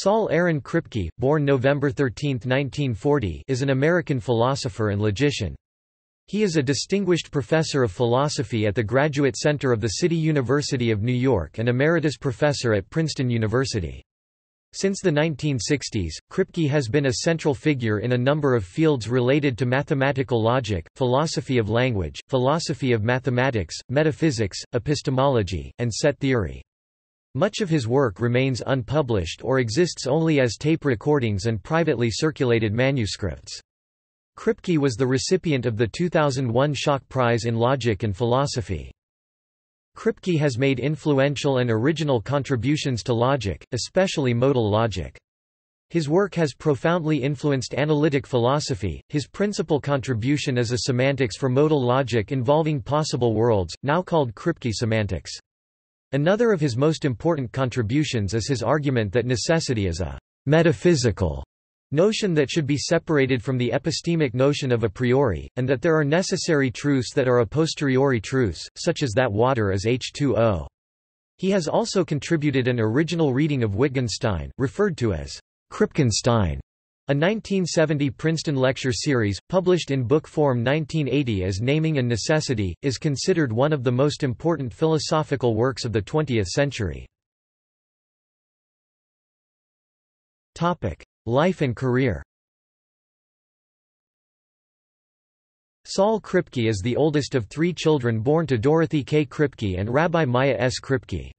Saul Aaron Kripke, born November 13, 1940, is an American philosopher and logician. He is a distinguished professor of philosophy at the Graduate Center of the City University of New York and emeritus professor at Princeton University. Since the 1960s, Kripke has been a central figure in a number of fields related to mathematical logic, philosophy of language, philosophy of mathematics, metaphysics, epistemology, and set theory. Much of his work remains unpublished or exists only as tape recordings and privately circulated manuscripts. Kripke was the recipient of the 2001 Schock Prize in Logic and Philosophy. Kripke has made influential and original contributions to logic, especially modal logic. His work has profoundly influenced analytic philosophy. His principal contribution is a semantics for modal logic involving possible worlds, now called Kripke semantics. Another of his most important contributions is his argument that necessity is a metaphysical notion that should be separated from the epistemic notion of a priori, and that there are necessary truths that are a posteriori truths, such as that water is H2O. He has also contributed an original reading of Wittgenstein, referred to as Kripkenstein, a 1970 Princeton lecture series, published in book form 1980 as Naming and Necessity, is considered one of the most important philosophical works of the 20th century. Life and career Saul Kripke is the oldest of three children born to Dorothy K. Kripke and Rabbi Myer S. Kripke.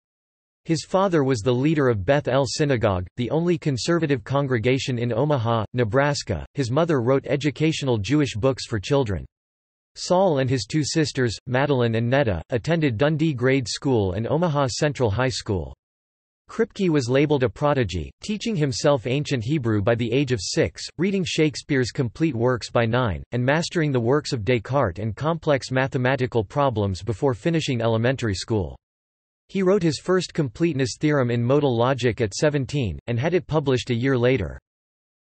His father was the leader of Beth El Synagogue, the only conservative congregation in Omaha, Nebraska. His mother wrote educational Jewish books for children. Saul and his two sisters, Madeline and Netta, attended Dundee Grade School and Omaha Central High School. Kripke was labeled a prodigy, teaching himself ancient Hebrew by the age of six, reading Shakespeare's complete works by nine, and mastering the works of Descartes and complex mathematical problems before finishing elementary school. He wrote his first completeness theorem in modal logic at 17, and had it published a year later.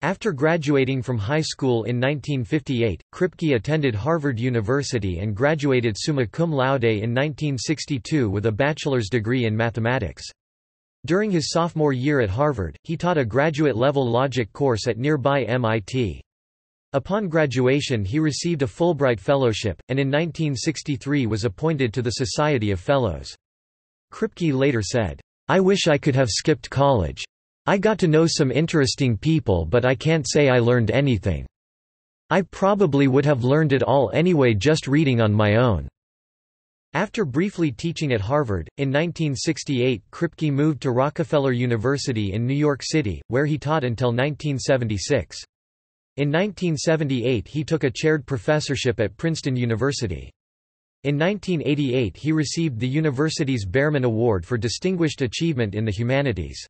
After graduating from high school in 1958, Kripke attended Harvard University and graduated summa cum laude in 1962 with a bachelor's degree in mathematics. During his sophomore year at Harvard, he taught a graduate-level logic course at nearby MIT. Upon graduation he received a Fulbright Fellowship, and in 1963 was appointed to the Society of Fellows. Kripke later said, I wish I could have skipped college. I got to know some interesting people but I can't say I learned anything. I probably would have learned it all anyway just reading on my own. After briefly teaching at Harvard, in 1968 Kripke moved to Rockefeller University in New York City, where he taught until 1976. In 1978 he took a chaired professorship at Princeton University. In 1988 he received the university's Behrman Award for Distinguished Achievement in the Humanities.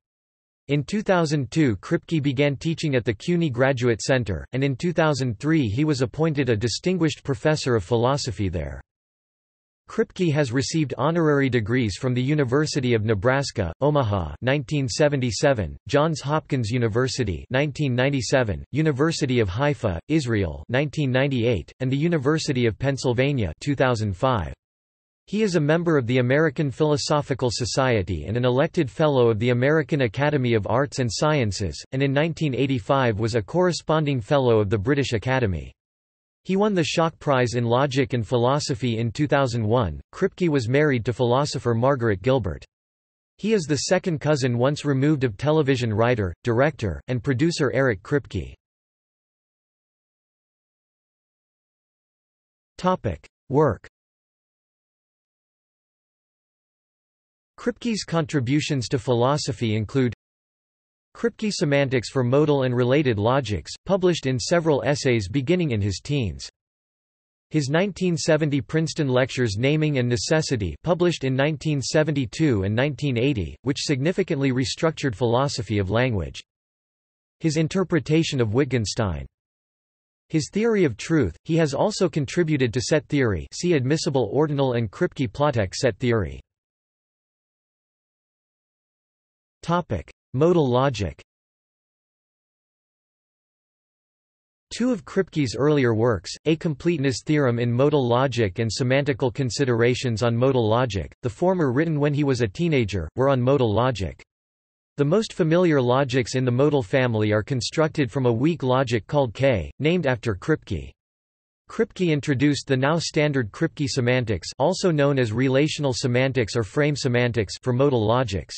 In 2002 Kripke began teaching at the CUNY Graduate Center, and in 2003 he was appointed a Distinguished Professor of Philosophy there. Kripke has received honorary degrees from the University of Nebraska, Omaha 1977, Johns Hopkins University 1997, University of Haifa, Israel 1998, and the University of Pennsylvania 2005. He is a member of the American Philosophical Society and an elected Fellow of the American Academy of Arts and Sciences, and in 1985 was a corresponding Fellow of the British Academy. He won the Schock Prize in Logic and Philosophy in 2001. Kripke was married to philosopher Margaret Gilbert. He is the second cousin once removed of television writer, director, and producer Eric Kripke. Topic: Work. Kripke's contributions to philosophy include Kripke Semantics for Modal and Related Logics, published in several essays beginning in his teens. His 1970 Princeton Lectures Naming and Necessity published in 1972 and 1980, which significantly restructured philosophy of language. His interpretation of Wittgenstein. His theory of truth, he has also contributed to set theory see admissible ordinal and Kripke-Plotek set theory. Modal logic Two of Kripke's earlier works, A Completeness Theorem in Modal Logic and Semantical Considerations on Modal Logic, the former written when he was a teenager, were on modal logic. The most familiar logics in the modal family are constructed from a weak logic called K, named after Kripke. Kripke introduced the now standard Kripke semantics also known as relational semantics or frame semantics for modal logics.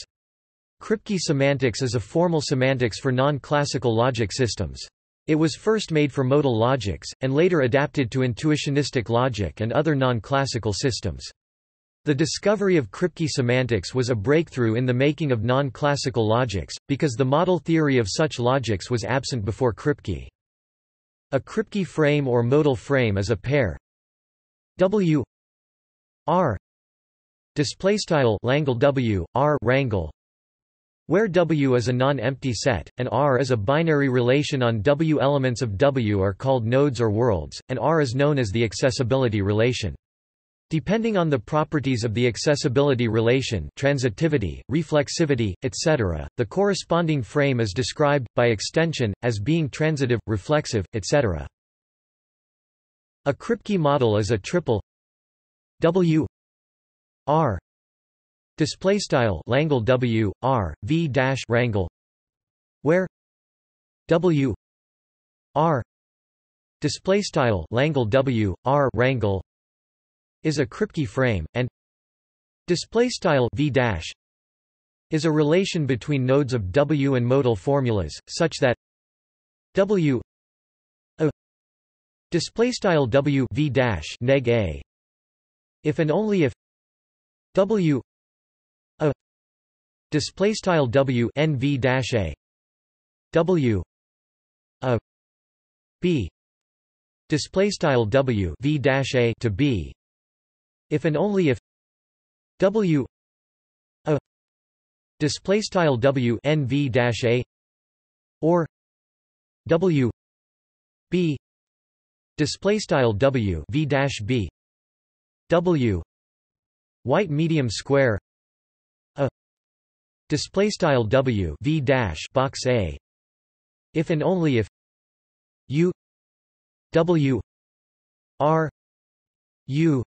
Kripke semantics is a formal semantics for non-classical logic systems. It was first made for modal logics, and later adapted to intuitionistic logic and other non-classical systems. The discovery of Kripke semantics was a breakthrough in the making of non-classical logics, because the model theory of such logics was absent before Kripke. A Kripke frame or modal frame is a pair W R displaystyle Langle W R rangle where W is a non-empty set, and R is a binary relation on W elements of W are called nodes or worlds, and R is known as the accessibility relation. Depending on the properties of the accessibility relation transitivity, reflexivity, etc., the corresponding frame is described, by extension, as being transitive, reflexive, etc. A Kripke model is a triple W R display style Langle W R V dash rangle. Where? W R. Display style Langle W R rangle. Is a Kripke frame and display style V dash is a relation between nodes of W and modal formulas such that W display style W V dash neg a. If and only if W display style W NV dash a. W a B. Display style W V dash a to B. If and only if W a. Display style W NV dash a. Or W B. Display style W V dash B. W white medium square display style w v dash box a. If and only if u w r u.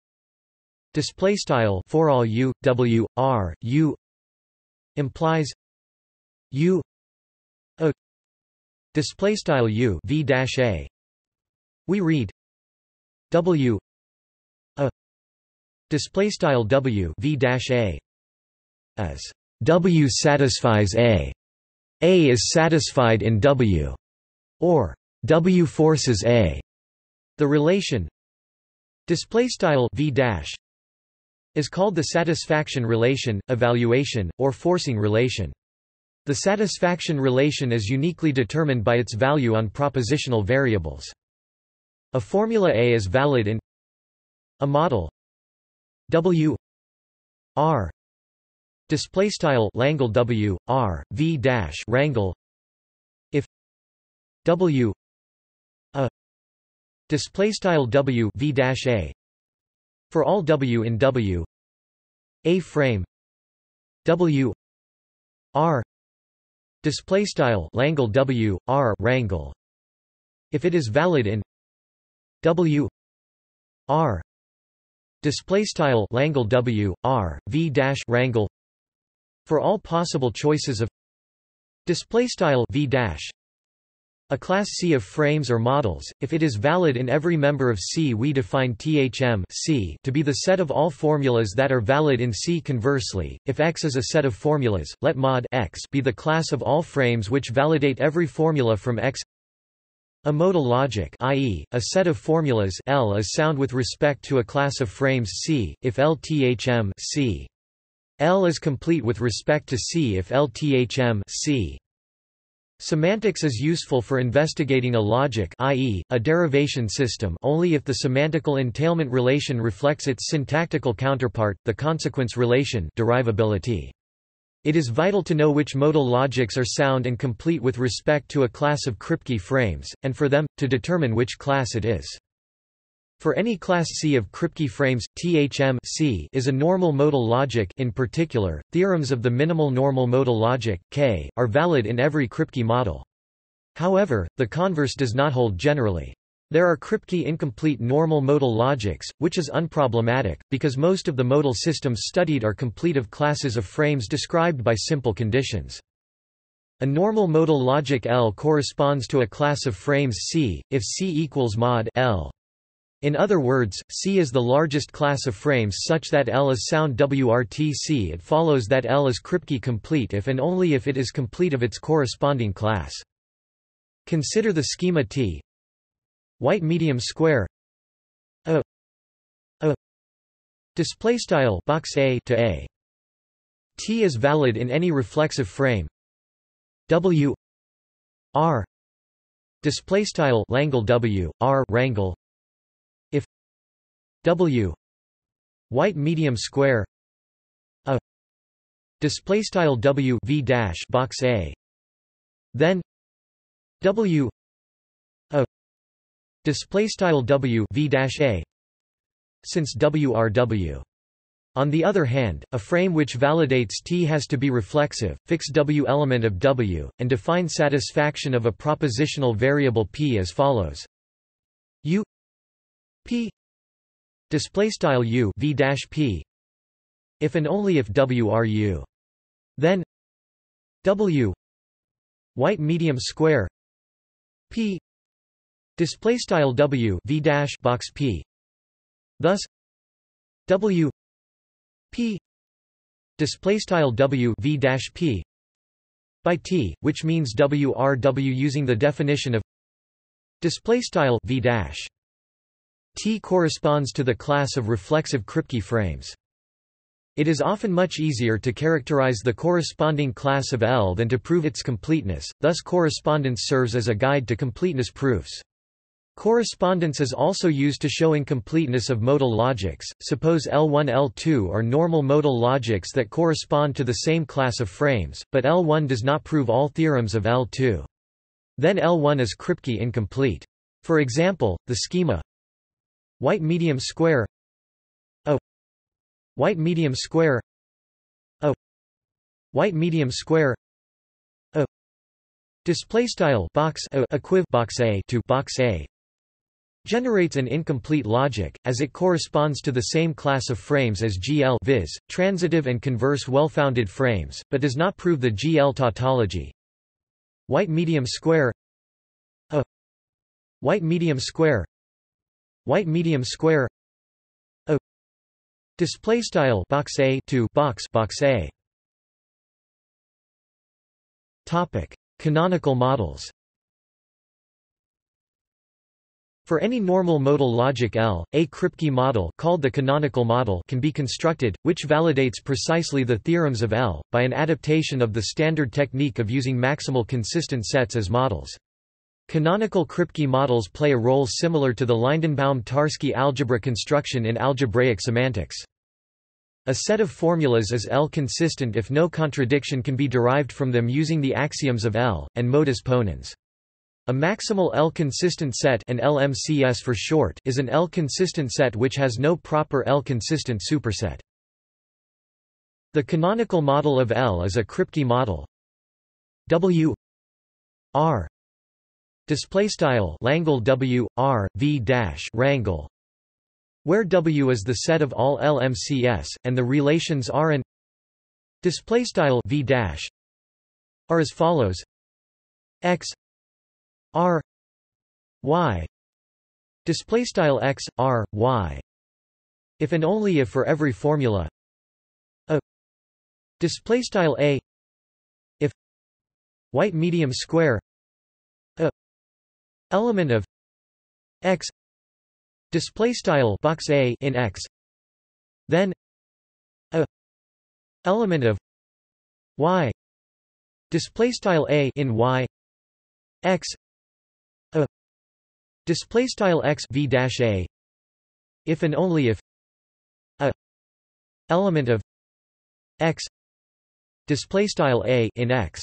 Display style for all u w r u implies u a. Display style u v dash a. We read w a. Display style w v dash a as W satisfies A. A is satisfied in W. Or W forces A. The relation display style V dash is called the satisfaction relation, evaluation, or forcing relation. The satisfaction relation is uniquely determined by its value on propositional variables. A formula A is valid in a model W R display style Langle W R V dash rangle. If W a. Display style W V dash a. For all W in W. A frame. W R. Display style Langle W R rangle. If it is valid in W R. Display style Langle W R V dash rangle for all possible choices of display style v dash a class C of frames or models, if it is valid in every member of C we define THM C to be the set of all formulas that are valid in C conversely, if X is a set of formulas, let mod X be the class of all frames which validate every formula from X a modal logic i.e., a set of formulas L is sound with respect to a class of frames C, if LTHM C L is complete with respect to C if LTHM C. Semantics is useful for investigating a logic i.e., a derivation system only if the semantical entailment relation reflects its syntactical counterpart, the consequence relation derivability. It is vital to know which modal logics are sound and complete with respect to a class of Kripke frames, and for them, to determine which class it is. For any class C of Kripke frames, THM C is a normal modal logic in particular, theorems of the minimal normal modal logic, K, are valid in every Kripke model. However, the converse does not hold generally. There are Kripke incomplete normal modal logics, which is unproblematic, because most of the modal systems studied are complete of classes of frames described by simple conditions. A normal modal logic L corresponds to a class of frames C, if C equals mod L. In other words, C is the largest class of frames such that L is sound WRTC it follows that L is Kripke complete if and only if it is complete of its corresponding class. Consider the schema T. White medium square. A. A. Display style box A to A. T is valid in any reflexive frame. W R. Display style Langle W R rangle W. White medium square. A. Display style W V dash box A. Then W. A. Display style W V dash A. Since WRW on the other hand, a frame which validates T has to be reflexive, fix W element of W, and define satisfaction of a propositional variable P as follows. U P display style u v dash p. If and only if w are u. Then w white medium square p. Display style w v dash box p. Thus w p. Display style w v dash p by t which means wrw using the definition of display style v dash T corresponds to the class of reflexive Kripke frames. It is often much easier to characterize the corresponding class of L than to prove its completeness, thus correspondence serves as a guide to completeness proofs. Correspondence is also used to show incompleteness of modal logics, suppose L1 L2 are normal modal logics that correspond to the same class of frames, but L1 does not prove all theorems of L2. Then L1 is Kripke incomplete. For example, the schema white medium square a white medium square a white medium square a display style box a equiv box a to box a generates an incomplete logic, as it corresponds to the same class of frames as GL viz., transitive and converse well-founded frames, but does not prove the GL tautology. White medium square a white medium square white medium square a display style box a to box box a topic canonical models for any normal modal logic L, a Kripke model called the canonical model can be constructed, which validates precisely the theorems of L, by an adaptation of the standard technique of using maximal consistent sets as models. Canonical Kripke models play a role similar to the Lindenbaum-Tarski algebra construction in algebraic semantics. A set of formulas is L-consistent if no contradiction can be derived from them using the axioms of L, and modus ponens. A maximal L-consistent set an LMCS for short is an L-consistent set which has no proper L-consistent superset. The canonical model of L is a Kripke model W R Display style Langle W R V dash Rangle, where W is the set of all LMCS, and the relations R and display style V dash are as follows: X R Y. Display style X R Y. If and only if for every formula. A. Display style a. If. White medium square element of x display style box a in x then a element of y display style a in y x a display style x v dash a if and only if a element of x display style a in x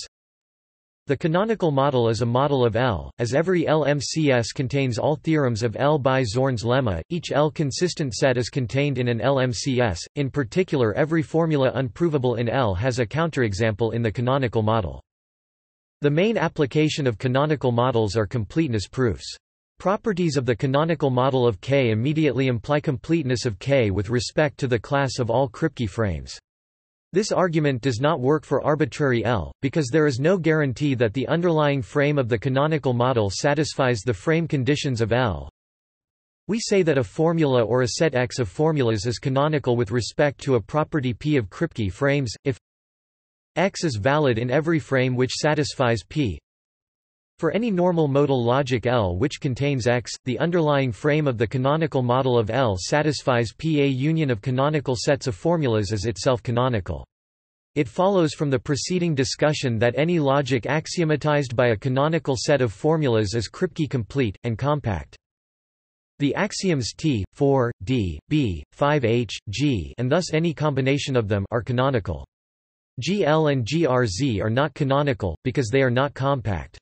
the canonical model is a model of L, as every LMCS contains all theorems of L by Zorn's lemma, each L-consistent set is contained in an LMCS, in particular every formula unprovable in L has a counterexample in the canonical model. The main application of canonical models are completeness proofs. Properties of the canonical model of K immediately imply completeness of K with respect to the class of all Kripke frames. This argument does not work for arbitrary L, because there is no guarantee that the underlying frame of the canonical model satisfies the frame conditions of L. We say that a formula or a set X of formulas is canonical with respect to a property P of Kripke frames, if X is valid in every frame which satisfies P. For any normal modal logic L which contains X, the underlying frame of the canonical model of L satisfies P. A union of canonical sets of formulas is itself canonical. It follows from the preceding discussion that any logic axiomatized by a canonical set of formulas is Kripke complete, and compact. The axioms T, 4, D, B, 5H, G and thus any combination of them are canonical. GL and GRZ are not canonical, because they are not compact.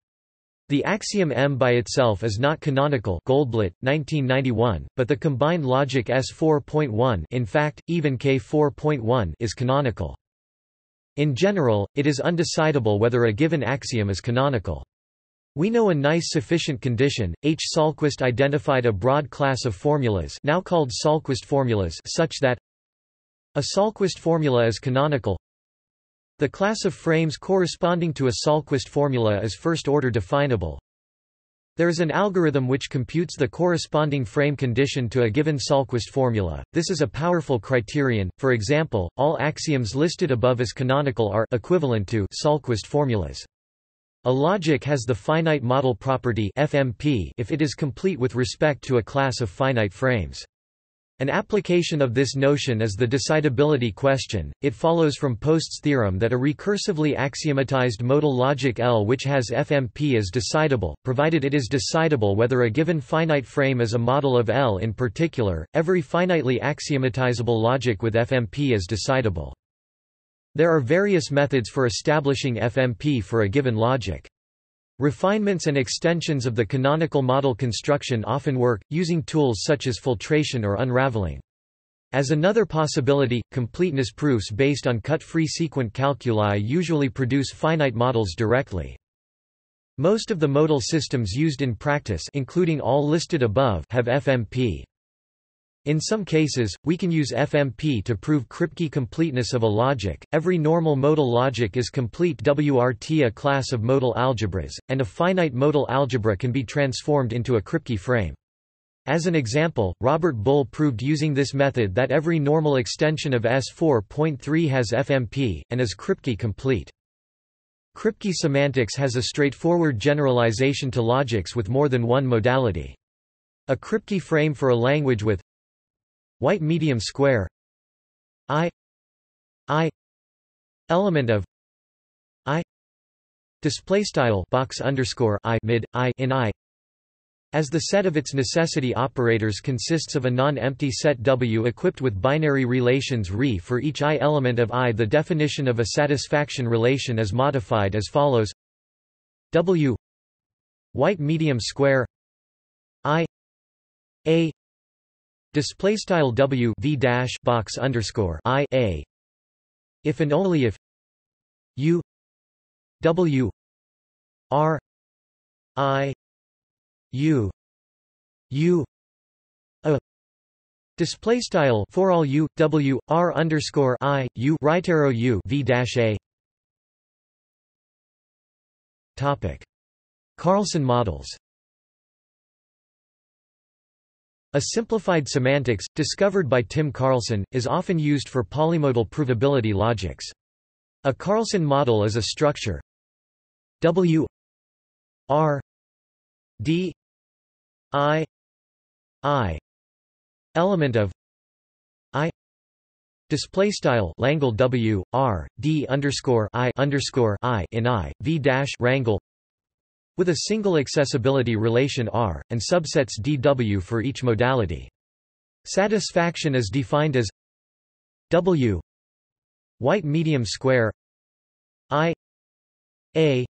The axiom M by itself is not canonical Goldblatt, 1991, but the combined logic S4.1 in fact, even K4.1 is canonical. In general, it is undecidable whether a given axiom is canonical. We know a nice sufficient condition. H. Sahlqvist identified a broad class of formulas now called Sahlqvist formulas such that a Sahlqvist formula is canonical the class of frames corresponding to a Sahlqvist formula is first-order definable. There is an algorithm which computes the corresponding frame condition to a given Sahlqvist formula. This is a powerful criterion. For example, all axioms listed above as canonical are equivalent to Sahlqvist formulas. A logic has the finite model property FMP if it is complete with respect to a class of finite frames. An application of this notion is the decidability question. It follows from Post's theorem that a recursively axiomatized modal logic L which has FMP is decidable, provided it is decidable whether a given finite frame is a model of L in particular. Every finitely axiomatizable logic with FMP is decidable. There are various methods for establishing FMP for a given logic. Refinements and extensions of the canonical model construction often work, using tools such as filtration or unraveling. As another possibility, completeness proofs based on cut-free sequent calculi usually produce finite models directly. Most of the modal systems used in practice including all listed above have FMP. In some cases, we can use FMP to prove Kripke completeness of a logic. Every normal modal logic is complete WRT a class of modal algebras, and a finite modal algebra can be transformed into a Kripke frame. As an example, Robert Bull proved using this method that every normal extension of S4.3 has FMP, and is Kripke complete. Kripke semantics has a straightforward generalization to logics with more than one modality. A Kripke frame for a language with white medium square i i element of i display style box underscore i mid i in i. As the set of its necessity operators consists of a non-empty set W equipped with binary relations re for each i element of i. The definition of a satisfaction relation is modified as follows. W white medium square i a Display style W V dash box underscore I A. If and only if U W R I U U a. Display style for all U W R underscore I U right arrow U V dash a. Topic. Carlson models a simplified semantics, discovered by Tim Carlson, is often used for polymodal provability logics. A Carlson model is a structure W R D I I element of I display style Langle W R D underscore I underscore I in I V dash rangle with a single accessibility relation R, and subsets dW for each modality. Satisfaction is defined as W white medium square I A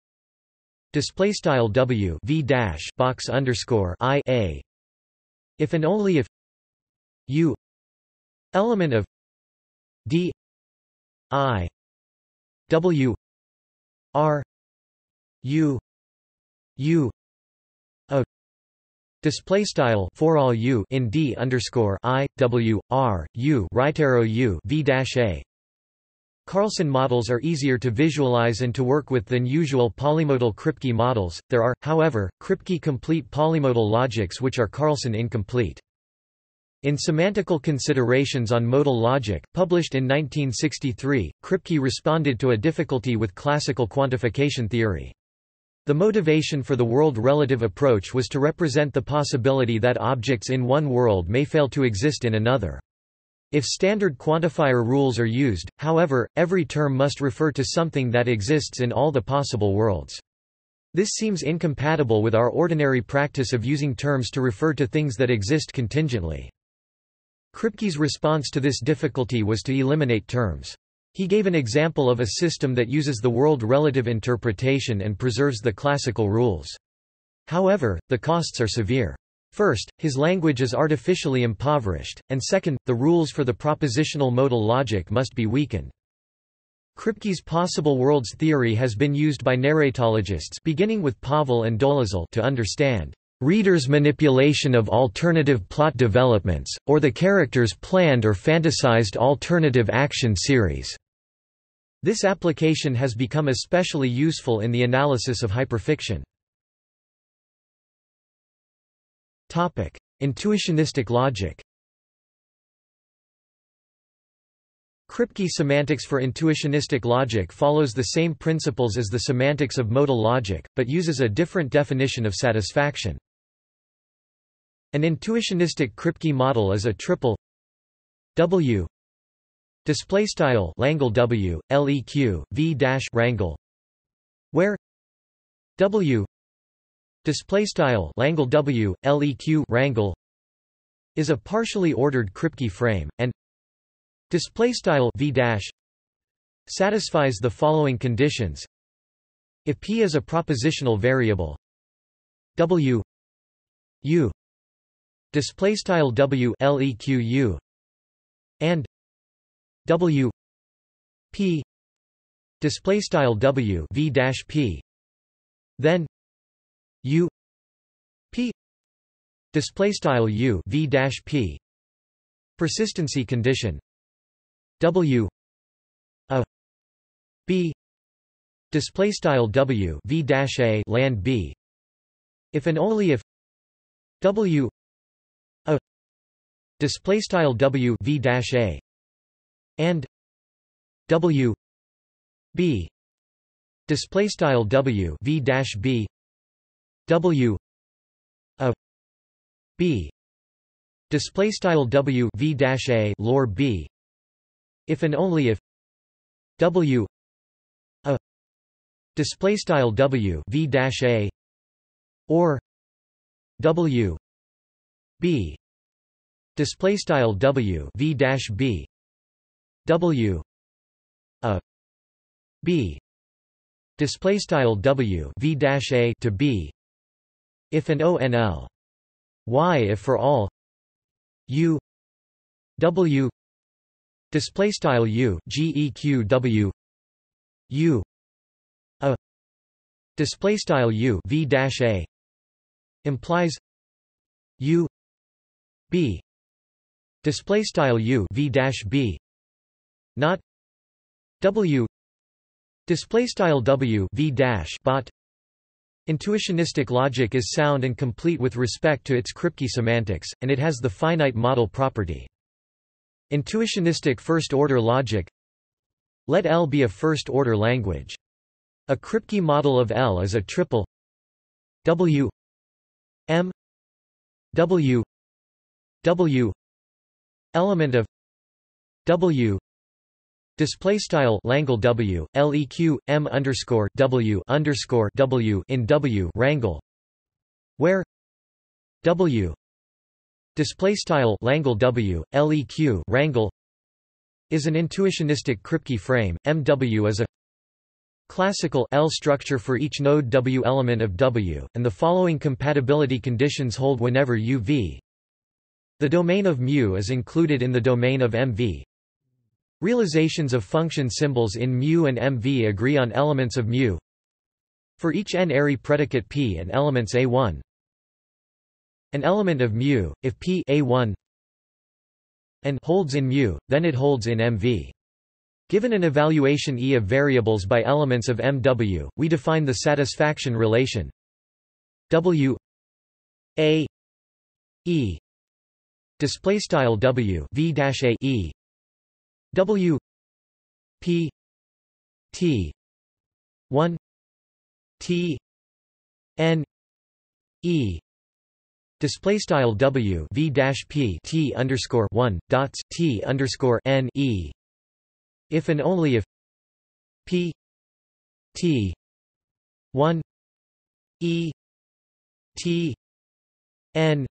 display style W V dash box underscore I A if and only if U element of D I W R U U a display style for all U in D underscore I W R U right arrow U V dash a Carlson models are easier to visualize and to work with than usual polymodal Kripke models. There are, however, Kripke complete polymodal logics which are Carlson incomplete. In Semantical Considerations on Modal Logic, published in 1963, Kripke responded to a difficulty with classical quantification theory. The motivation for the world-relative approach was to represent the possibility that objects in one world may fail to exist in another. If standard quantifier rules are used, however, every term must refer to something that exists in all the possible worlds. This seems incompatible with our ordinary practice of using terms to refer to things that exist contingently. Kripke's response to this difficulty was to eliminate terms. He gave an example of a system that uses the world relative interpretation and preserves the classical rules. However, the costs are severe. First, his language is artificially impoverished, and second, the rules for the propositional modal logic must be weakened. Kripke's possible worlds theory has been used by narratologists beginning with Pavel and Doležel to understand readers' manipulation of alternative plot developments, or the character's planned or fantasized alternative action series. This application has become especially useful in the analysis of hyperfiction. Topic: Intuitionistic logic. Kripke semantics for intuitionistic logic follows the same principles as the semantics of modal logic, but uses a different definition of satisfaction. An intuitionistic Kripke model is a triple W display style Langle W LEQ V dash rangle. Where? W. Display style Langle W LEQ rangle. Is a partially ordered Kripke frame and display style V dash satisfies the following conditions. If p is a propositional variable W U. Display style W LEQ U. And W P display style W V dash P then U P display style U V dash P persistency condition W a B display style W V dash a land B. If and only if W a display style W V dash a and W B display style W V dash B W a B display style W V dash a lor B if and only if W a display style W V dash a or W B display style W V dash B W a B. Display style W V dash a to B. If and ONL. Y if for all. U W. Display style U GEQ W. U a. Display style U V dash a. Implies U B. Display style U V dash B not W display style W V dash bot Intuitionistic logic is sound and complete with respect to its Kripke semantics, and it has the finite model property. Intuitionistic first-order logic Let L be a first-order language. A Kripke model of L is a triple W M W W element of W Display style Langle W LEQ M underscore W underscore W in W rangle where W display style Langle W LEQ wrangle is an intuitionistic Kripke frame. MW is a classical L structure for each node W element of W, and the following compatibility conditions hold whenever UV. The domain of mu is included in the domain of MV. Realizations of function symbols in mu and mv agree on elements of mu. For each n-ary predicate p and elements a1, an element of mu, if p a1 and holds in mu, then it holds in mv. Given an evaluation E of variables by elements of MW, we define the satisfaction relation W A E display style W V A E W P T 1 T N E display style W V dash P T underscore 1 dots T underscore N E. If and only if P T 1 E T N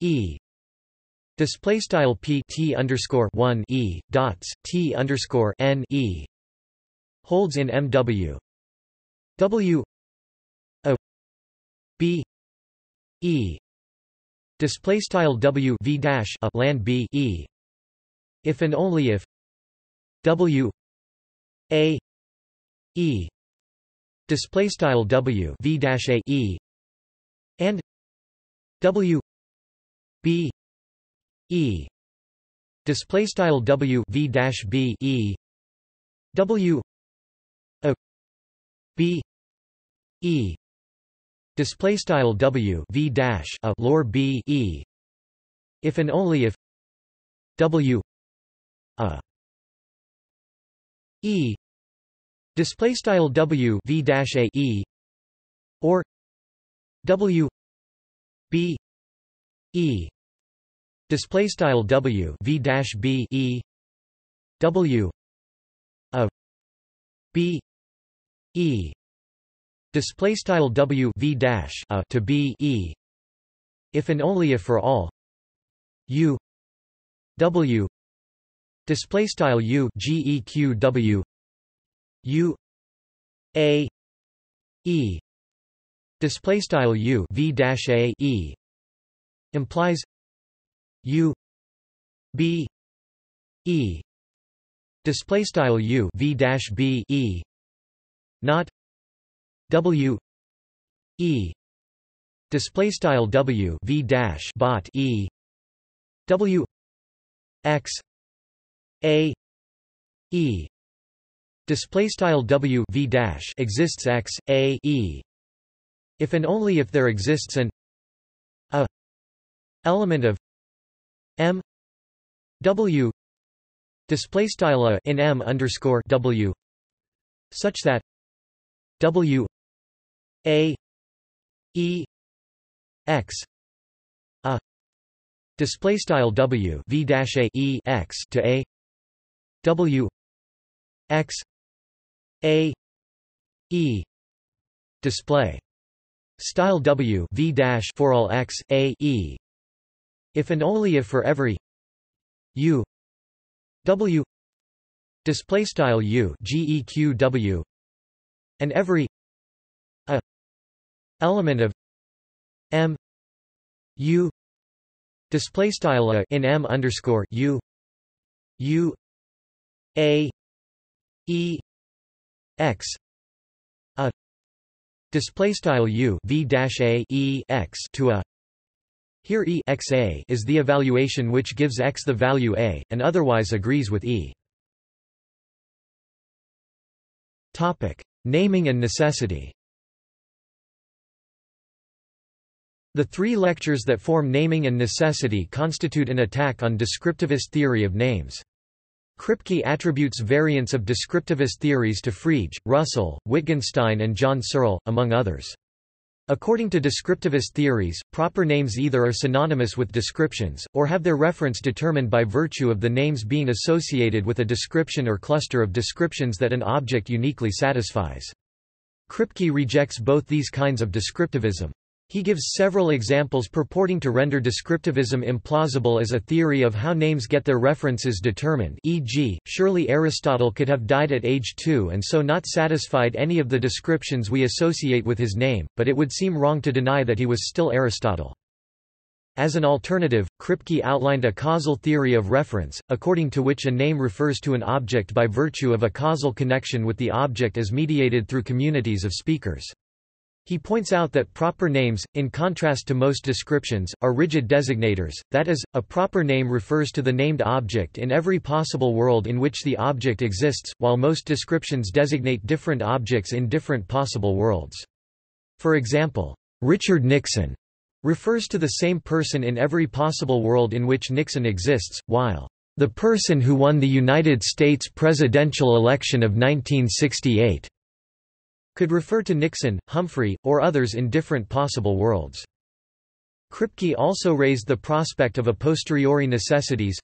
E display style P T underscore 1 E dots T underscore N E holds in MW W. A B E. Display style W V dash a land B E. If and only if W A E. Display style W V dash A E. And W B E. Display style W V dash B E. W. A. B. E. Display style W V dash a lor B E. If and only if W. A. E. Display style W V dash a E. Or W. B. E display style W V dash B E W a B E. Display style W V dash a to B E. If and only if for all. U W. Display style U GEQ W. U A E. Display style U V dash A E. Implies U B E. Display style U V dash B E. Not W E. Display style W V dash bot E. W X A E. Display style W V dash exists X A E. If and only if there exists an a element of M W display style in M underscore W such that W A E X a display style W V dash a E X to a W X A E display style W V dash for all X A E if and only if for every U W display style U GEQ and every a element of M U display style a in M underscore U U A E X a display style U V dash a E X to a here E x a is the evaluation which gives X the value A, and otherwise agrees with E. Topic. Naming and necessity The three lectures that form naming and necessity constitute an attack on descriptivist theory of names. Kripke attributes variants of descriptivist theories to Frege, Russell, Wittgenstein and John Searle, among others. According to descriptivist theories, proper names either are synonymous with descriptions, or have their reference determined by virtue of the names being associated with a description or cluster of descriptions that an object uniquely satisfies. Kripke rejects both these kinds of descriptivism. He gives several examples purporting to render descriptivism implausible as a theory of how names get their references determined e.g., surely Aristotle could have died at age 2 and so not satisfied any of the descriptions we associate with his name, but it would seem wrong to deny that he was still Aristotle. As an alternative, Kripke outlined a causal theory of reference, according to which a name refers to an object by virtue of a causal connection with the object as mediated through communities of speakers. He points out that proper names, in contrast to most descriptions, are rigid designators, that is, a proper name refers to the named object in every possible world in which the object exists, while most descriptions designate different objects in different possible worlds. For example, Richard Nixon refers to the same person in every possible world in which Nixon exists, while the person who won the United States presidential election of 1968 could refer to Nixon, Humphrey, or others in different possible worlds. Kripke also raised the prospect of a posteriori necessities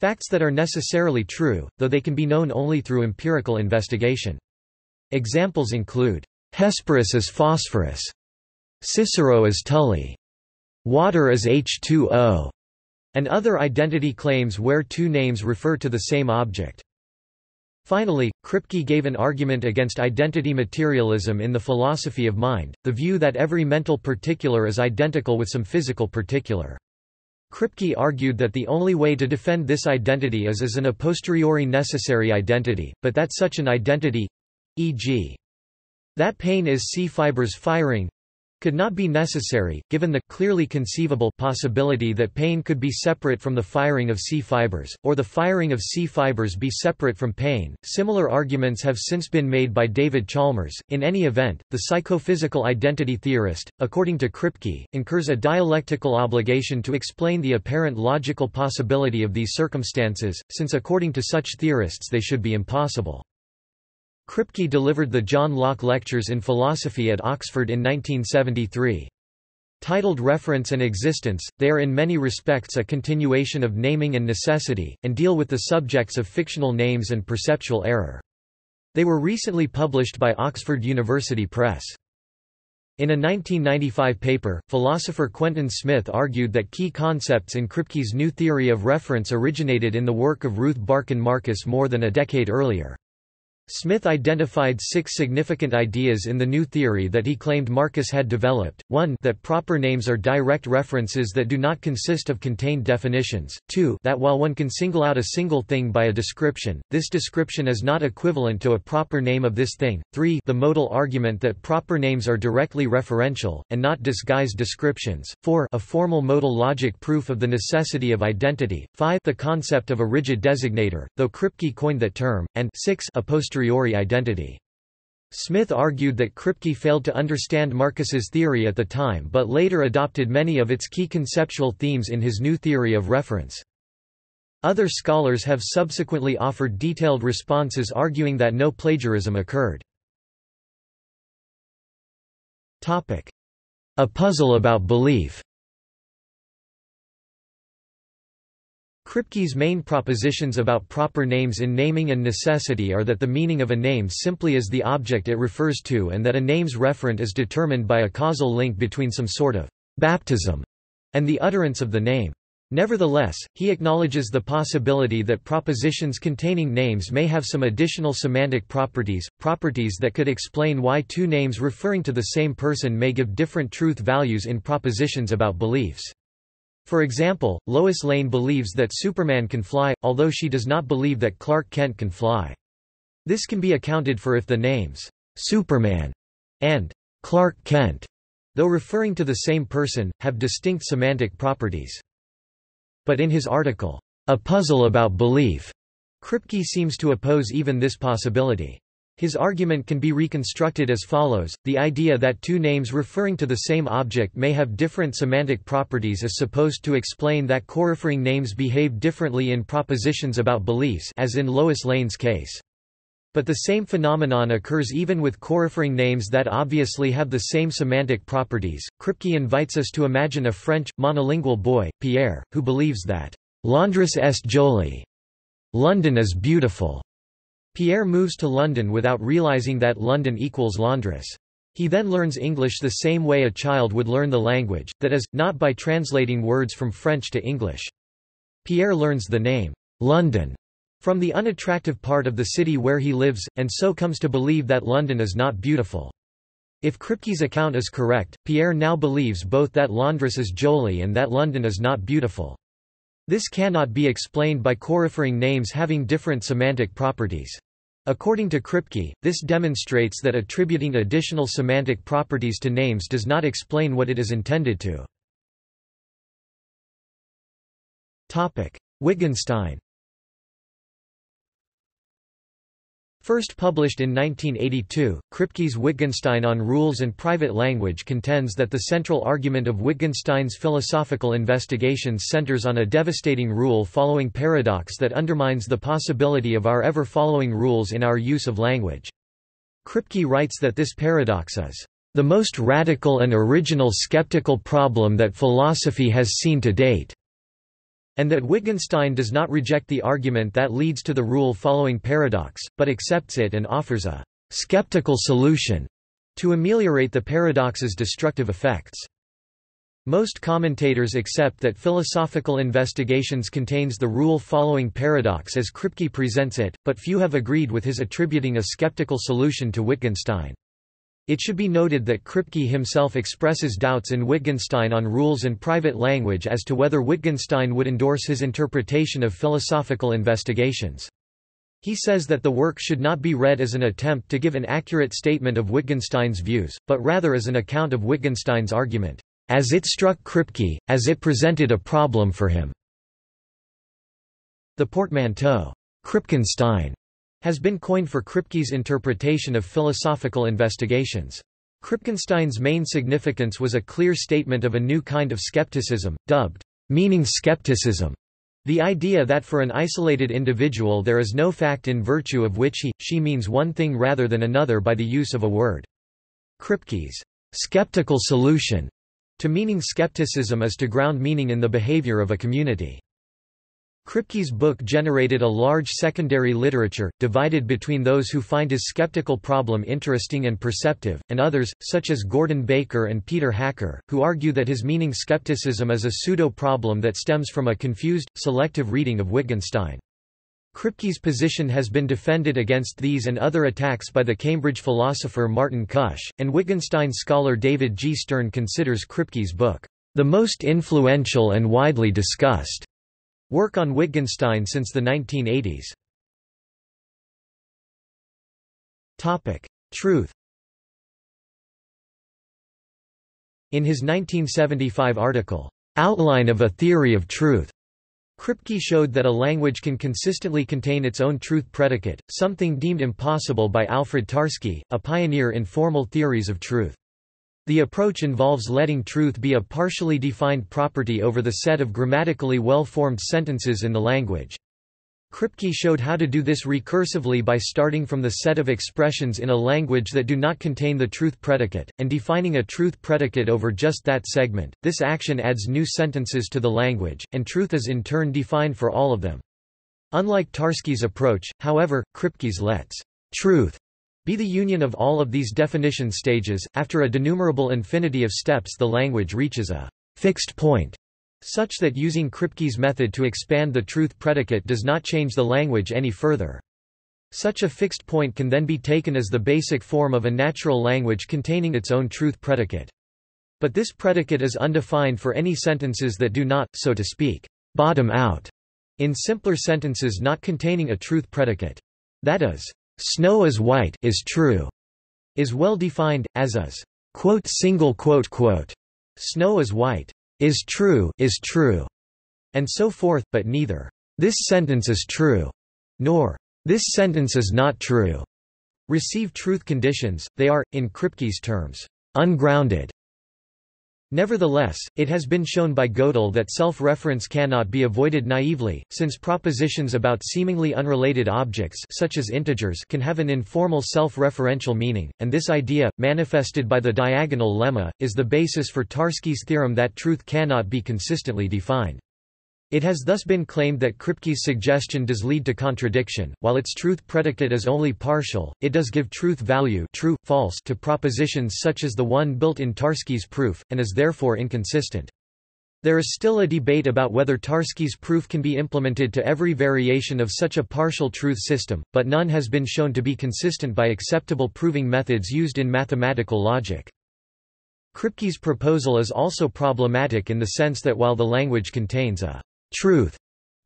facts that are necessarily true, though they can be known only through empirical investigation. Examples include, Hesperus is phosphorus, Cicero is Tully, water is H2O, and other identity claims where two names refer to the same object. Finally, Kripke gave an argument against identity materialism in the philosophy of mind, the view that every mental particular is identical with some physical particular. Kripke argued that the only way to defend this identity is as an a posteriori necessary identity, but that such an identity—e.g. that pain is C fibers firing, could not be necessary, given the clearly conceivable possibility that pain could be separate from the firing of C fibers, or the firing of C fibers be separate from pain. Similar arguments have since been made by David Chalmers. In any event, the psychophysical identity theorist, according to Kripke, incurs a dialectical obligation to explain the apparent logical possibility of these circumstances, since according to such theorists they should be impossible. Kripke delivered the John Locke Lectures in Philosophy at Oxford in 1973. Titled Reference and Existence, they are in many respects a continuation of Naming and Necessity, and deal with the subjects of fictional names and perceptual error. They were recently published by Oxford University Press. In a 1995 paper, philosopher Quentin Smith argued that key concepts in Kripke's new theory of reference originated in the work of Ruth Barcan Marcus more than a decade earlier. Smith identified six significant ideas in the new theory that he claimed Marcus had developed, 1 that proper names are direct references that do not consist of contained definitions, 2 that while one can single out a single thing by a description, this description is not equivalent to a proper name of this thing, 3 the modal argument that proper names are directly referential, and not disguised descriptions, 4 a formal modal logic proof of the necessity of identity, 5 the concept of a rigid designator, though Kripke coined that term, and 6 a post posteriori identity. Smith argued that Kripke failed to understand Marcus's theory at the time but later adopted many of its key conceptual themes in his new theory of reference. Other scholars have subsequently offered detailed responses arguing that no plagiarism occurred. A puzzle about belief Kripke's main propositions about proper names in naming and necessity are that the meaning of a name simply is the object it refers to and that a name's referent is determined by a causal link between some sort of baptism and the utterance of the name. Nevertheless, he acknowledges the possibility that propositions containing names may have some additional semantic properties, properties that could explain why two names referring to the same person may give different truth values in propositions about beliefs. For example, Lois Lane believes that Superman can fly, although she does not believe that Clark Kent can fly. This can be accounted for if the names, Superman and Clark Kent, though referring to the same person, have distinct semantic properties. But in his article, A Puzzle About Belief, Kripke seems to oppose even this possibility. His argument can be reconstructed as follows, the idea that two names referring to the same object may have different semantic properties is supposed to explain that coreferring names behave differently in propositions about beliefs as in Lois Lane's case. But the same phenomenon occurs even with coreferring names that obviously have the same semantic properties. Kripke invites us to imagine a French, monolingual boy, Pierre, who believes that Londres est jolie. London is beautiful. Pierre moves to London without realizing that London equals Londres. He then learns English the same way a child would learn the language, that is, not by translating words from French to English. Pierre learns the name, London, from the unattractive part of the city where he lives, and so comes to believe that London is not beautiful. If Kripke's account is correct, Pierre now believes both that Londres is jolie and that London is not beautiful. This cannot be explained by coreferring names having different semantic properties. According to Kripke, this demonstrates that attributing additional semantic properties to names does not explain what it is intended to. Wittgenstein First published in 1982, Kripke's Wittgenstein on Rules and Private Language contends that the central argument of Wittgenstein's philosophical investigations centers on a devastating rule-following paradox that undermines the possibility of our ever-following rules in our use of language. Kripke writes that this paradox is the most radical and original skeptical problem that philosophy has seen to date and that Wittgenstein does not reject the argument that leads to the rule-following paradox, but accepts it and offers a skeptical solution to ameliorate the paradox's destructive effects. Most commentators accept that philosophical investigations contains the rule-following paradox as Kripke presents it, but few have agreed with his attributing a skeptical solution to Wittgenstein. It should be noted that Kripke himself expresses doubts in Wittgenstein on rules and private language as to whether Wittgenstein would endorse his interpretation of philosophical investigations. He says that the work should not be read as an attempt to give an accurate statement of Wittgenstein's views, but rather as an account of Wittgenstein's argument, as it struck Kripke, as it presented a problem for him. The portmanteau, Kripkenstein, has been coined for Kripke's interpretation of philosophical investigations. Kripkenstein's main significance was a clear statement of a new kind of skepticism, dubbed meaning skepticism, the idea that for an isolated individual there is no fact in virtue of which he, she means one thing rather than another by the use of a word. Kripke's skeptical solution to meaning skepticism is to ground meaning in the behavior of a community. Kripke's book generated a large secondary literature, divided between those who find his skeptical problem interesting and perceptive, and others, such as Gordon Baker and Peter Hacker, who argue that his meaning skepticism is a pseudo-problem that stems from a confused, selective reading of Wittgenstein. Kripke's position has been defended against these and other attacks by the Cambridge philosopher Martin Kusch, and Wittgenstein scholar David G. Stern considers Kripke's book, "...the most influential and widely discussed." Work on Wittgenstein since the 1980s. Truth In his 1975 article, Outline of a Theory of Truth, Kripke showed that a language can consistently contain its own truth predicate, something deemed impossible by Alfred Tarski, a pioneer in formal theories of truth. The approach involves letting truth be a partially defined property over the set of grammatically well-formed sentences in the language. Kripke showed how to do this recursively by starting from the set of expressions in a language that do not contain the truth predicate, and defining a truth predicate over just that segment. This action adds new sentences to the language, and truth is in turn defined for all of them. Unlike Tarski's approach, however, Kripke's lets truth be the union of all of these definition stages. After a denumerable infinity of steps, the language reaches a fixed point, such that using Kripke's method to expand the truth predicate does not change the language any further. Such a fixed point can then be taken as the basic form of a natural language containing its own truth predicate. But this predicate is undefined for any sentences that do not, so to speak, bottom out, in simpler sentences not containing a truth predicate. That is, Snow is white is true is well defined, as is quote single quote quote Snow is white is true is true and so forth, but neither. This sentence is true nor this sentence is not true. Receive truth conditions, they are, in Kripke's terms, ungrounded Nevertheless, it has been shown by Gödel that self-reference cannot be avoided naively, since propositions about seemingly unrelated objects such as integers can have an informal self-referential meaning, and this idea, manifested by the diagonal lemma, is the basis for Tarski's theorem that truth cannot be consistently defined. It has thus been claimed that Kripke's suggestion does lead to contradiction, while its truth predicate is only partial, it does give truth value true, false to propositions such as the one built in Tarski's proof, and is therefore inconsistent. There is still a debate about whether Tarski's proof can be implemented to every variation of such a partial truth system, but none has been shown to be consistent by acceptable proving methods used in mathematical logic. Kripke's proposal is also problematic in the sense that while the language contains a truth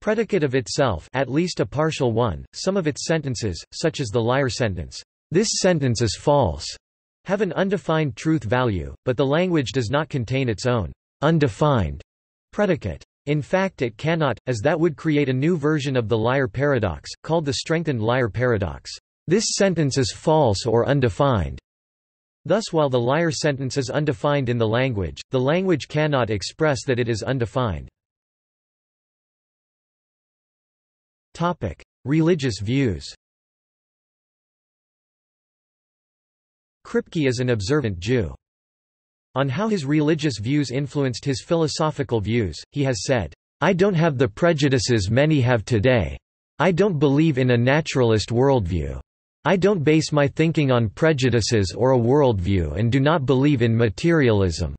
Predicate of itself at least a partial one, some of its sentences, such as the liar sentence, "'This sentence is false' have an undefined truth value, but the language does not contain its own undefined predicate. In fact it cannot, as that would create a new version of the liar paradox, called the strengthened liar paradox. This sentence is false or undefined. Thus while the liar sentence is undefined in the language, the language cannot express that it is undefined. Religious views Kripke is an observant Jew. On how his religious views influenced his philosophical views, he has said, I don't have the prejudices many have today. I don't believe in a naturalist worldview. I don't base my thinking on prejudices or a worldview and do not believe in materialism.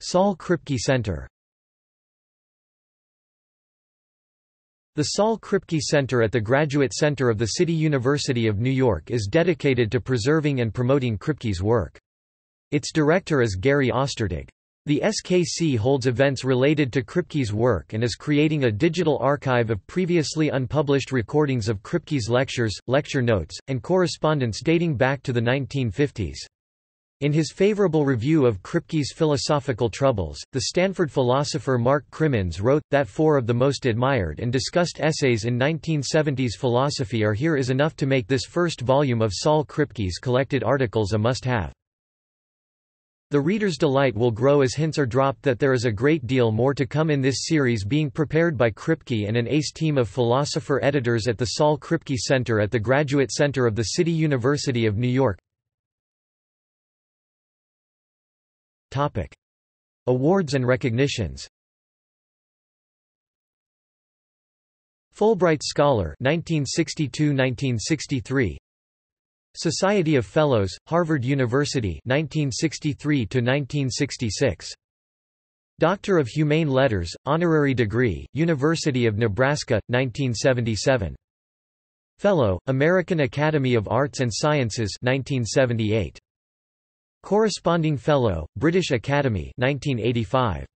Saul Kripke Center The Saul Kripke Center at the Graduate Center of the City University of New York is dedicated to preserving and promoting Kripke's work. Its director is Gary Ostertag. The SKC holds events related to Kripke's work and is creating a digital archive of previously unpublished recordings of Kripke's lectures, lecture notes, and correspondence dating back to the 1950s. In his favorable review of Kripke's philosophical troubles, the Stanford philosopher Mark Crimmins wrote, that four of the most admired and discussed essays in 1970s philosophy are here is enough to make this first volume of Saul Kripke's collected articles a must-have. The reader's delight will grow as hints are dropped that there is a great deal more to come in this series being prepared by Kripke and an ace team of philosopher editors at the Saul Kripke Center at the Graduate Center of the City University of New York. Topic. Awards and recognitions. Fulbright Scholar 1962–1963 Society of Fellows, Harvard University 1963 1966 Doctor of Humane Letters, honorary degree, University of Nebraska 1977 Fellow, American Academy of Arts and Sciences 1978 Corresponding Fellow, British Academy 1985.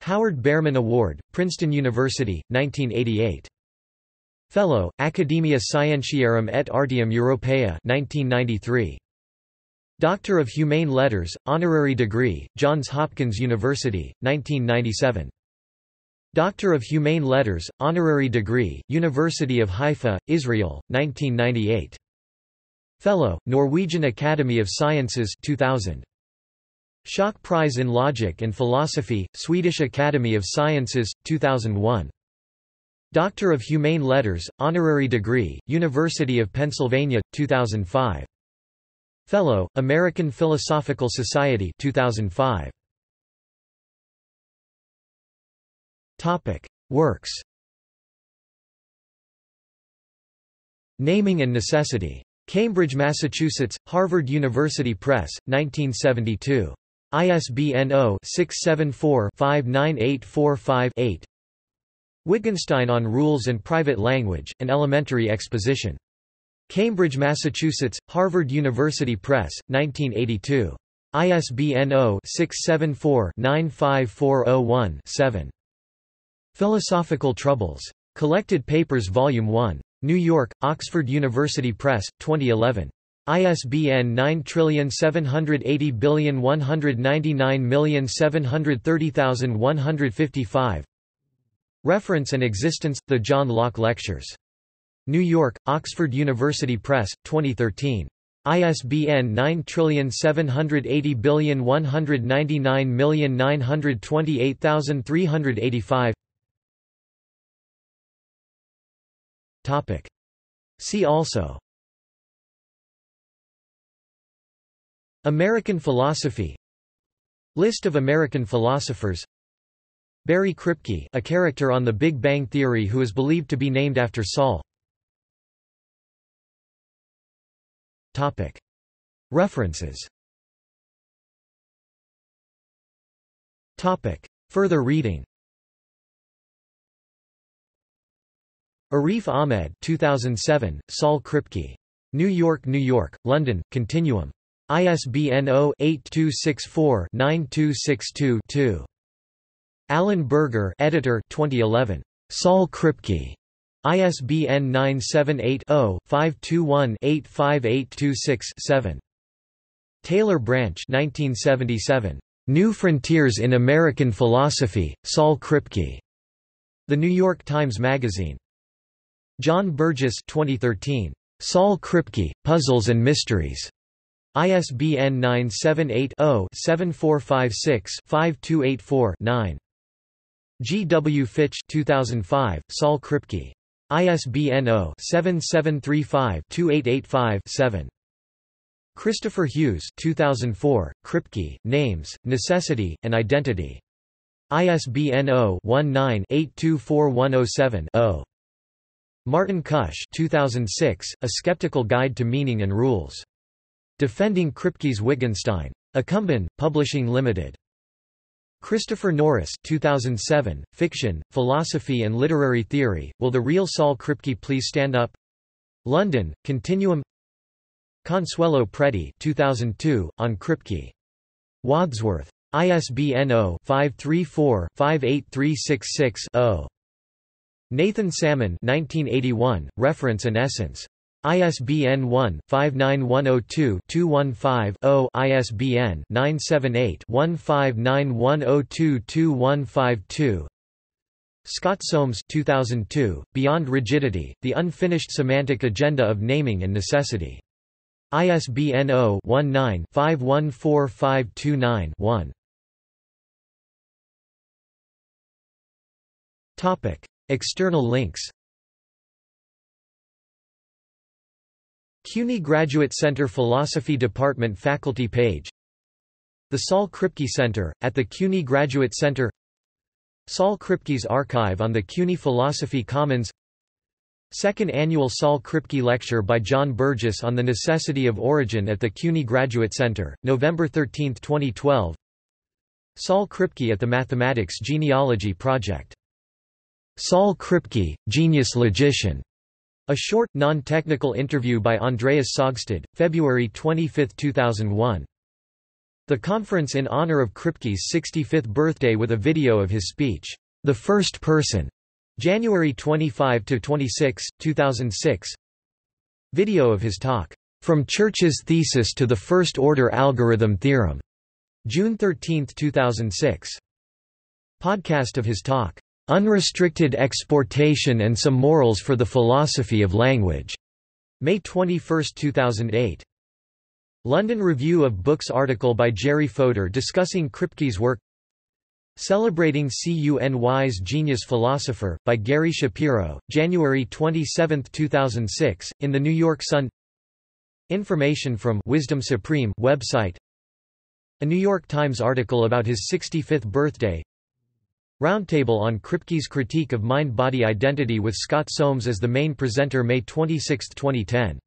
Howard Behrman Award, Princeton University, 1988. Fellow, Academia Scientiarum et Artium Europaea 1993. Doctor of Humane Letters, honorary degree, Johns Hopkins University, 1997. Doctor of Humane Letters, honorary degree, University of Haifa, Israel, 1998. Fellow, Norwegian Academy of Sciences 2000. Schock Prize in Logic and Philosophy, Swedish Academy of Sciences, 2001. Doctor of Humane Letters, honorary degree, University of Pennsylvania, 2005. Fellow, American Philosophical Society 2005. Topic: Works. Naming and Necessity Cambridge, Massachusetts, Harvard University Press, 1972. ISBN 0-674-59845-8 Wittgenstein on Rules and Private Language, An Elementary Exposition. Cambridge, Massachusetts, Harvard University Press, 1982. ISBN 0-674-95401-7. Philosophical Troubles. Collected Papers Volume 1. New York, Oxford University Press, 2011. ISBN 9780199730155. Reference and Existence, The John Locke Lectures. New York, Oxford University Press, 2013. ISBN 9780199928385 Topic. See also American philosophy List of American philosophers Barry Kripke a character on The Big Bang Theory who is believed to be named after Saul Topic. References Topic. Further reading Arif Ahmed 2007, Saul Kripke. New York, New York, London, Continuum. ISBN 0-8264-9262-2. Alan Berger editor 2011. Saul Kripke. ISBN 978-0-521-85826-7. Taylor Branch 1977. New Frontiers in American Philosophy, Saul Kripke. The New York Times Magazine. John Burgess 2013. Saul Kripke, Puzzles and Mysteries. ISBN 978-0-7456-5284-9. G. W. Fitch 2005, Saul Kripke. ISBN 0-7735-2885-7. Christopher Hughes 2004, Kripke, Names, Necessity, and Identity. ISBN 0-19-824107-0. Martin Kusch 2006, A Skeptical Guide to Meaning and Rules. Defending Kripke's Wittgenstein. Acumen, Publishing Limited. Christopher Norris 2007, Fiction, Philosophy and Literary Theory, Will the Real Saul Kripke Please Stand Up? London, Continuum Consuelo Preti 2002, on Kripke. Wadsworth. ISBN 0-534-58366-0. Nathan Salmon 1981, Reference and Essence. ISBN 1-59102-215-0 ISBN 978-1591022152 Scott Soames 2002, Beyond Rigidity, The Unfinished Semantic Agenda of Naming and Necessity. ISBN 0-19-514529-1. External links. CUNY Graduate Center Philosophy Department faculty page. The Saul Kripke Center, at the CUNY Graduate Center. Saul Kripke's archive on the CUNY Philosophy Commons. Second Annual Saul Kripke Lecture by John Burgess on the Necessity of Origin at the CUNY Graduate Center, November 13, 2012 Saul Kripke at the Mathematics Genealogy Project. Saul Kripke, Genius Logician. A short, non-technical interview by Andreas Saugstad, February 25, 2001. The conference in honor of Kripke's 65th birthday with a video of his speech, The First Person, January 25–26, 2006 Video of his talk, From Church's Thesis to the First Order Algorithm Theorem, June 13, 2006. Podcast of his talk, Unrestricted Exportation and Some Morals for the Philosophy of Language, May 21, 2008. London Review of Books article by Jerry Fodor discussing Kripke's work. Celebrating CUNY's Genius Philosopher, by Gary Shapiro, January 27, 2006, in The New York Sun. Information from Wisdom Supreme website. A New York Times article about his 65th birthday Roundtable on Kripke's critique of mind-body identity with Scott Soames as the main presenter May 26, 2010